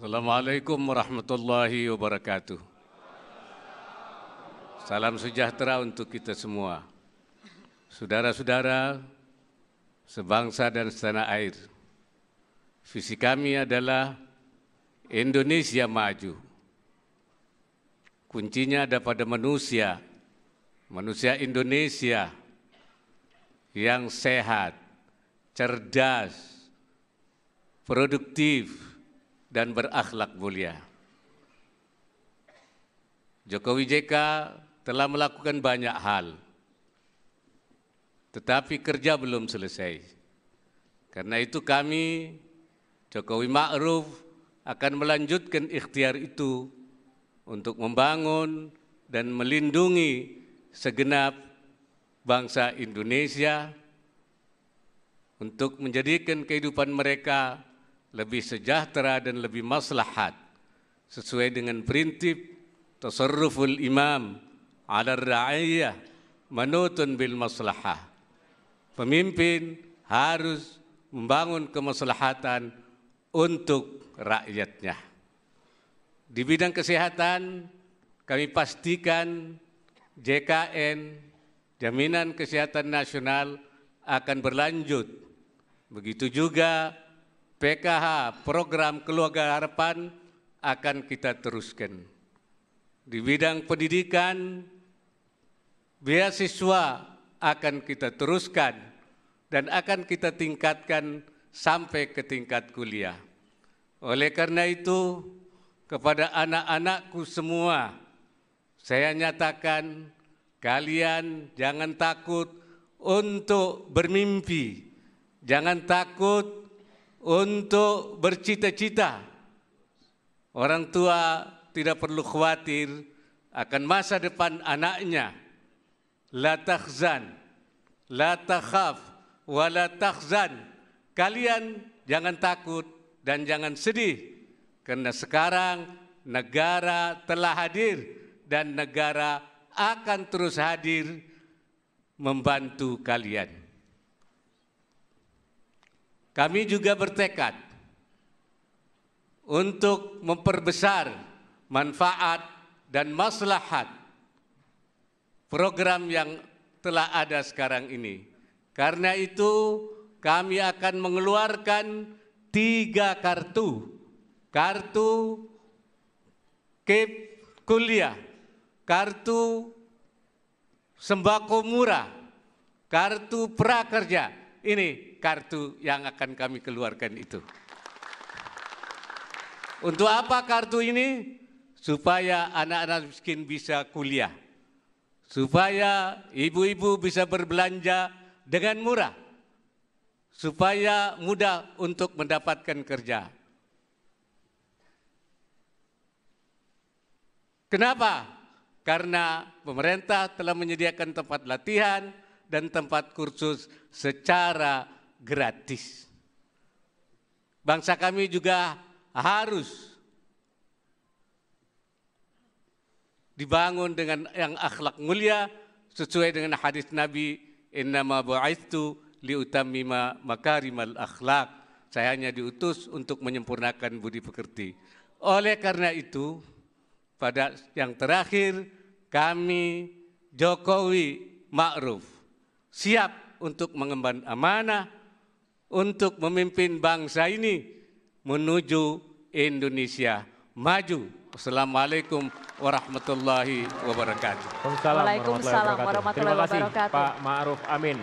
Assalamualaikum warahmatullahi wabarakatuh. Salam sejahtera untuk kita semua. Saudara-saudara, sebangsa dan setanah air. Visi kami adalah Indonesia maju. Kuncinya ada pada manusia, manusia Indonesia yang sehat, cerdas, produktif, dan berakhlak mulia. Jokowi JK telah melakukan banyak hal, tetapi kerja belum selesai. Karena itu kami, Jokowi Ma'ruf, akan melanjutkan ikhtiar itu untuk membangun dan melindungi segenap bangsa Indonesia untuk menjadikan kehidupan mereka lebih sejahtera dan lebih maslahat sesuai dengan prinsip tasarruful imam ala ra'iyah manutun bil maslahah. Pemimpin harus membangun kemaslahatan untuk rakyatnya. Di bidang kesehatan, kami pastikan JKN, Jaminan Kesehatan Nasional, akan berlanjut. Begitu juga PKH program keluarga harapan akan kita teruskan. Di bidang pendidikan, beasiswa akan kita teruskan dan akan kita tingkatkan sampai ke tingkat kuliah. Oleh karena itu, kepada anak-anakku semua, saya nyatakan kalian jangan takut untuk bermimpi, jangan takut untuk bercita-cita. Orang tua tidak perlu khawatir akan masa depan anaknya. La takhzan, la takhaf, wa la takhzan. Kalian jangan takut dan jangan sedih. Karena sekarang negara telah hadir dan negara akan terus hadir membantu kalian. Kami juga bertekad untuk memperbesar manfaat dan maslahat program yang telah ada sekarang ini. Karena itu kami akan mengeluarkan tiga kartu. Kartu KIP kuliah, kartu sembako murah, kartu prakerja. Ini kartu yang akan kami keluarkan itu. Untuk apa kartu ini? Supaya anak-anak miskin bisa kuliah. Supaya ibu-ibu bisa berbelanja dengan murah. Supaya mudah untuk mendapatkan kerja. Kenapa? Karena pemerintah telah menyediakan tempat latihan dan tempat kursus secara gratis. Bangsa kami juga harus dibangun dengan yang akhlak mulia sesuai dengan hadis Nabi innama bu'aitu liutammima makarimal akhlak. Saya hanya diutus untuk menyempurnakan budi pekerti. Oleh karena itu, pada yang terakhir kami Jokowi Ma'ruf siap untuk mengemban amanah untuk memimpin bangsa ini menuju Indonesia maju. Assalamualaikum warahmatullahi wabarakatuh. Waalaikumsalam warahmatullahi wabarakatuh. Terima kasih Pak Ma'ruf Amin.